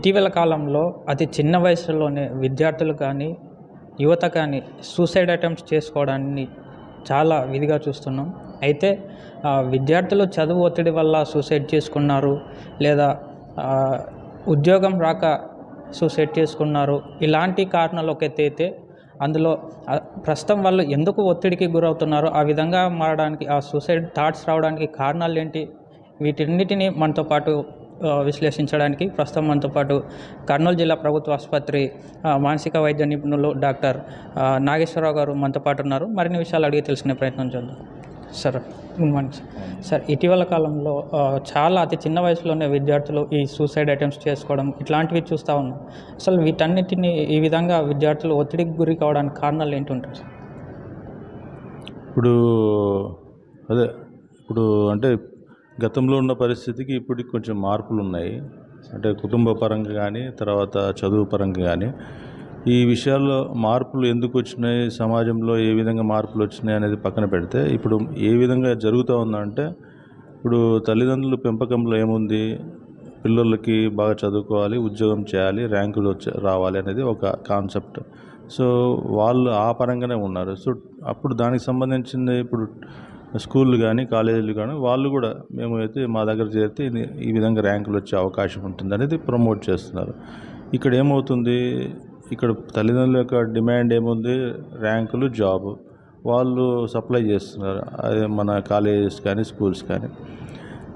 ఇటీవల కాలంలో అతి చిన్న వయసులోనే విద్యార్థులు కానీ యువత కానీ సూసైడ్ అటెంప్ట్స్ చేసుకోవడాన్ని చాలా విధిగా చూస్తున్నాం. అయితే ఆ, విద్యార్థులు చదువు ఒత్తిడి వల్ల సూసైడ్ చేసుకున్నారు లేదా ఉద్యోగం రాక సూసైడ్ చేసుకున్నారు ఇలాంటి కారణాలు ఒక అయితే అందులో ప్రస్తుతం వాళ్ళు ఎందుకు ఒత్తిడికి గురవుతున్నారో ఆ విధంగా మారడానికి ఆ సూసైడ్ థాట్స్ రావడానికి కారణాలు ఏంటి వీటన్నిటిని మనతో పాటు విశ్లేషించడానికి ప్రస్తుతం మనతో పాటు కర్నూలు జిల్లా ప్రభుత్వ ఆసుపత్రి మానసిక వైద్య నిపుణులు డాక్టర్ నాగేశ్వరరావు గారు మనతో పాటు ఉన్నారు. మరిన్ని విషయాలు అడిగి తెలుసుకునే ప్రయత్నం చేద్దాం. Sir good morning sir. Sir ఇటీవల కాలంలో చాలా అతి చిన్న వయసులోనే విద్యార్థులు ఈ సూసైడ్ అటెంప్ట్స్ చేసుకోవడం ఇట్లాంటివి చూస్తూ ఉన్నాం. అసలు వీటన్నిటిని ఈ విధంగా విద్యార్థులు ఒత్తిడికి గురి కావడానికి కారణాలు ఏంటి ఉంటాయి సార్? ఇప్పుడు అదే ఇప్పుడు అంటే గతంలో ఉన్న పరిస్థితికి ఇప్పటికి కొంచెం మార్పులు ఉన్నాయి అంటే కుటుంబ పరంగా కానీ తర్వాత చదువు పరంగా కానీ ఈ విషయాల్లో మార్పులు ఎందుకు వచ్చినాయి? సమాజంలో ఏ విధంగా మార్పులు వచ్చినాయి అనేది పక్కన పెడితే ఇప్పుడు ఏ విధంగా జరుగుతూ ఉందంటే ఇప్పుడు తల్లిదండ్రుల పెంపకంలో ఏముంది? పిల్లలకి బాగా చదువుకోవాలి ఉద్యోగం చేయాలి ర్యాంకులు వచ్చి రావాలి అనేది ఒక కాన్సెప్ట్. సో వాళ్ళు ఆ పరంగానే ఉన్నారు. సో అప్పుడు దానికి సంబంధించింది ఇప్పుడు స్కూళ్ళు కానీ కాలేజీలు కానీ వాళ్ళు కూడా మేము అయితే మా దగ్గర చేరితే ఈ విధంగా ర్యాంకులు వచ్చే అవకాశం ఉంటుంది అనేది ప్రమోట్ చేస్తున్నారు. ఇక్కడ ఏమవుతుంది? ఇక్కడ తల్లిదండ్రుల యొక్క డిమాండ్ ఏముంది? ర్యాంకులు జాబ్ వాళ్ళు సప్లై చేస్తున్నారు. అదే మన కాలేజెస్ కానీ స్కూల్స్ కానీ.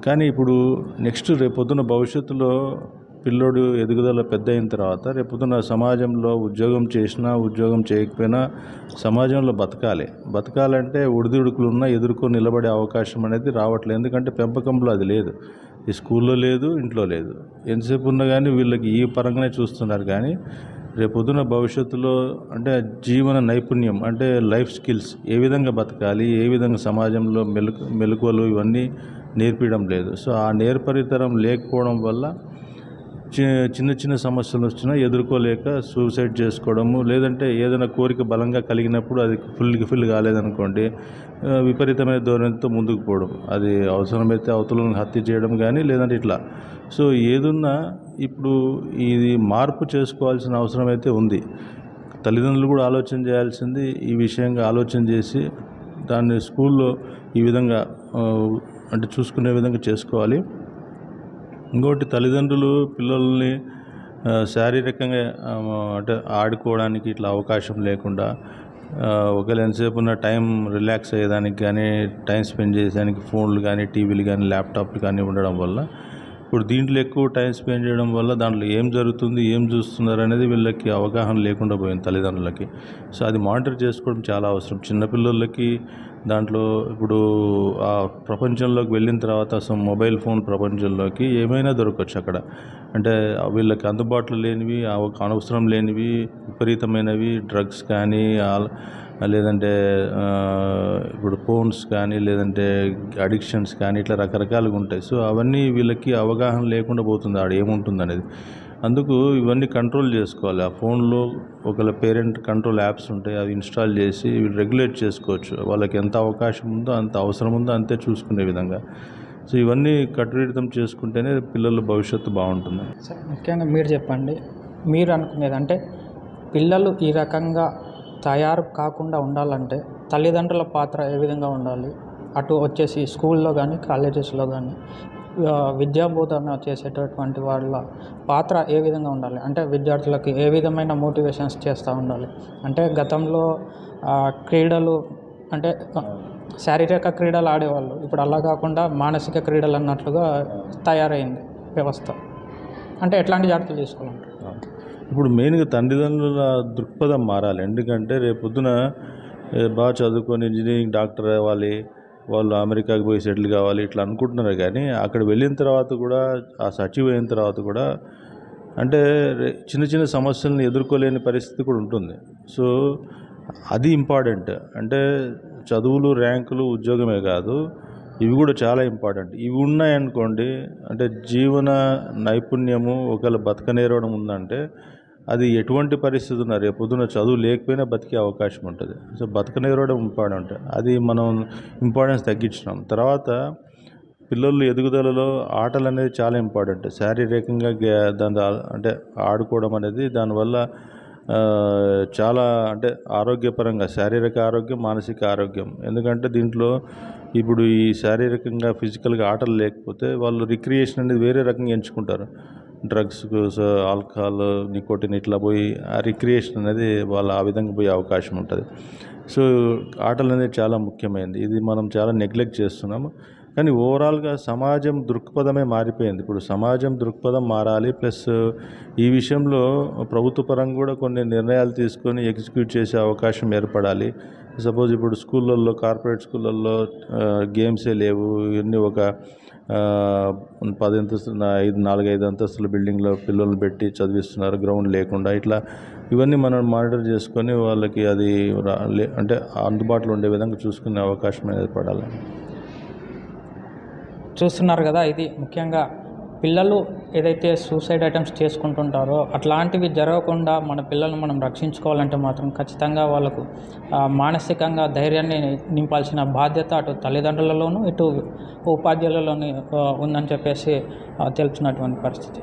కానీ ఇప్పుడు నెక్స్ట్ రేపొద్దున భవిష్యత్తులో పిల్లోడు ఎదుగుదల పెద్ద అయిన తర్వాత రేపొద్దున సమాజంలో ఉద్యోగం చేసినా ఉద్యోగం చేయకపోయినా సమాజంలో బతకాలి. బతకాలంటే ఉడిదుడుకులున్నా ఎదుర్కొని నిలబడే అవకాశం అనేది రావట్లేదు. ఎందుకంటే పెంపకంలో అది లేదు. ఈ స్కూల్లో లేదు ఇంట్లో లేదు. ఎంతసేపు ఉన్నా కానీ వీళ్ళకి ఈ పరంగానే చూస్తున్నారు. కానీ రేపొద్దున భవిష్యత్తులో అంటే జీవన నైపుణ్యం అంటే లైఫ్ స్కిల్స్ ఏ విధంగా బతకాలి ఏ విధంగా సమాజంలో మెలకు మెలకువలు ఇవన్నీ నేర్పించడం లేదు. సో ఆ నేర్పరితరం లేకపోవడం వల్ల చిన్న చిన్న సమస్యలు వచ్చినా ఎదుర్కోలేక సూసైడ్ చేసుకోవడము లేదంటే ఏదైనా కోరిక బలంగా కలిగినప్పుడు అది ఫుల్కి ఫుల్ కాలేదనుకోండి విపరీతమైన ధోరణితో ముందుకు పోవడం. అది అవసరమైతే అవతలను హత్య చేయడం కానీ లేదంటే ఇట్లా. సో ఏదున్నా ఇప్పుడు ఇది మార్పు చేసుకోవాల్సిన అవసరం అయితే ఉంది. తల్లిదండ్రులు కూడా ఆలోచన చేయాల్సింది ఈ విషయంగా ఆలోచన చేసి దాన్ని స్కూల్లో ఈ విధంగా అంటే చూసుకునే విధంగా చేసుకోవాలి. ఇంకోటి తల్లిదండ్రులు పిల్లల్ని శారీరకంగా అంటే ఆడుకోవడానికి ఇట్లా అవకాశం లేకుండా ఒకవేళ ఎంతసేపు ఉన్న టైం రిలాక్స్ అయ్యేదానికి కానీ టైం స్పెండ్ చేసేదానికి ఫోన్లు కానీ టీవీలు కానీ ల్యాప్టాప్లు కానీ ఉండడం వల్ల ఇప్పుడు దీంట్లో ఎక్కువ టైం స్పెండ్ చేయడం వల్ల దాంట్లో ఏం జరుగుతుంది ఏం చూస్తున్నారు అనేది వీళ్ళకి అవగాహన లేకుండా పోయింది తల్లిదండ్రులకి. సో అది మానిటర్ చేసుకోవడం చాలా అవసరం. చిన్నపిల్లలకి దాంట్లో ఇప్పుడు ఆ ప్రపంచంలోకి వెళ్ళిన తర్వాత అసలు మొబైల్ ఫోన్ ప్రపంచంలోకి ఏమైనా దొరకవచ్చు అక్కడ. అంటే వీళ్ళకి అందుబాటులో లేనివి అవసరం అనవసరం లేనివి విపరీతమైనవి డ్రగ్స్ కానీ లేదంటే ఇప్పుడు ఫోన్స్ కానీ లేదంటే అడిక్షన్స్ కానీ ఇట్లా రకరకాలుగా ఉంటాయి. సో అవన్నీ వీళ్ళకి అవగాహన లేకుండా పోతుంది. ఆడ ఏముంటుంది అనేది. అందుకు ఇవన్నీ కంట్రోల్ చేసుకోవాలి. ఆ ఫోన్లో ఒకవేళ పేరెంట్ కంట్రోల్ యాప్స్ ఉంటాయి అవి ఇన్స్టాల్ చేసి వీళ్ళు రెగ్యులేట్ చేసుకోవచ్చు. వాళ్ళకి ఎంత అవకాశం ఉందో అంత అవసరం ఉందో అంతే చూసుకునే విధంగా. సో ఇవన్నీ కట్టుదిట్టం చేసుకుంటేనే పిల్లల భవిష్యత్తు బాగుంటుంది. సార్ ముఖ్యంగా మీరు చెప్పండి. మీరు అనుకునేది అంటే పిల్లలు ఈ రకంగా తయారు కాకుండా ఉండాలంటే తల్లిదండ్రుల పాత్ర ఏ విధంగా ఉండాలి? అటు వచ్చేసి స్కూల్లో కానీ కాలేజెస్లో కానీ విద్యా బోధన చేసేటటువంటి వాళ్ళ పాత్ర ఏ విధంగా ఉండాలి? అంటే విద్యార్థులకి ఏ విధమైన మోటివేషన్స్ చేస్తూ ఉండాలి? అంటే గతంలో క్రీడలు అంటే శారీరక క్రీడలు ఆడేవాళ్ళు. ఇప్పుడు అలా కాకుండా మానసిక క్రీడలు అన్నట్లుగా తయారైంది వ్యవస్థ. అంటే ఎట్లాంటి జాగ్రత్తలు తీసుకోవాలంటారు? ఇప్పుడు మెయిన్గా తల్లిదండ్రుల దృక్పథం మారాలి. ఎందుకంటే రేపు పొద్దున బాగా చదువుకొని ఇంజనీరింగ్ డాక్టర్ అవ్వాలి వాళ్ళు అమెరికాకి పోయి సెటిల్ కావాలి ఇట్లా అనుకుంటున్నారు కానీ అక్కడ వెళ్ళిన తర్వాత కూడా ఆ సచివ్ అయిన తర్వాత కూడా అంటే రే- చిన్న చిన్న సమస్యలను ఎదుర్కోలేని పరిస్థితి కూడా ఉంటుంది. సో అది ఇంపార్టెంట్. అంటే చదువులు ర్యాంకులు ఉద్యోగమే కాదు ఇవి కూడా చాలా ఇంపార్టెంట్. ఇవి ఉన్నాయనుకోండి అంటే జీవన నైపుణ్యము ఒకవేళ బతకనేరవడం ఉందంటే అది ఎటువంటి పరిస్థితి ఉన్నా రేపు పొద్దున చదువు లేకపోయినా బతికే అవకాశం ఉంటుంది. సో బతకనేరవడం ఇంపార్టెంట్ అది మనం ఇంపార్టెన్స్ తగ్గించినాం. తర్వాత పిల్లలు ఎదుగుదలలో ఆటలు అనేది చాలా ఇంపార్టెంట్. శారీరకంగా దాని అంటే ఆడుకోవడం అనేది దానివల్ల చాలా అంటే ఆరోగ్యపరంగా శారీరక ఆరోగ్యం మానసిక ఆరోగ్యం. ఎందుకంటే దీంట్లో ఇప్పుడు ఈ శారీరకంగా ఫిజికల్గా ఆటలు లేకపోతే వాళ్ళు రిక్రియేషన్ అనేది వేరే రకంగా ఎంచుకుంటారు. డ్రగ్స్ ఆల్కహాల్ నికోటిన్ ఇట్లా పోయి ఆ రిక్రియేషన్ అనేది వాళ్ళు ఆ విధంగా పోయే అవకాశం ఉంటుంది. సో ఆటలు అనేది చాలా ముఖ్యమైనది. ఇది మనం చాలా నెగ్లెక్ట్ చేస్తున్నాము. కానీ ఓవరాల్గా సమాజం దృక్పథమే మారిపోయింది. ఇప్పుడు సమాజం దృక్పథం మారాలి ప్లస్ ఈ విషయంలో ప్రభుత్వ పరంగా కూడా కొన్ని నిర్ణయాలు తీసుకొని ఎగ్జిక్యూట్ చేసే అవకాశం ఏర్పడాలి. సపోజ్ ఇప్పుడు స్కూళ్ళల్లో కార్పొరేట్ స్కూళ్ళల్లో గేమ్సే లేవు. ఇవన్నీ ఒక పది అంతస్తుల ఐదు నాలుగు ఐదు అంతస్తుల బిల్డింగ్లో పిల్లల్ని పెట్టి చదివిస్తున్నారు. గ్రౌండ్ లేకుండా ఇట్లా ఇవన్నీ మనం మానిటర్ చేసుకొని వాళ్ళకి అది అంటే అందుబాటులో ఉండే విధంగా చూసుకునే అవకాశం ఏర్పడాలి చూస్తున్నారు కదా ఇది ముఖ్యంగా పిల్లలు ఏదైతే సూసైడ్ ఐటమ్స్ చేసుకుంటుంటారో అట్లాంటివి జరగకుండా మన పిల్లల్ని మనం రక్షించుకోవాలంటే మాత్రం ఖచ్చితంగా వాళ్ళకు మానసికంగా ధైర్యాన్ని నింపాల్సిన బాధ్యత అటు తల్లిదండ్రులలోనూ ఇటు ఉపాధ్యాయులలోనూ ఉందని చెప్పేసి ఆ, తెలుపుతున్నటువంటి పరిస్థితి.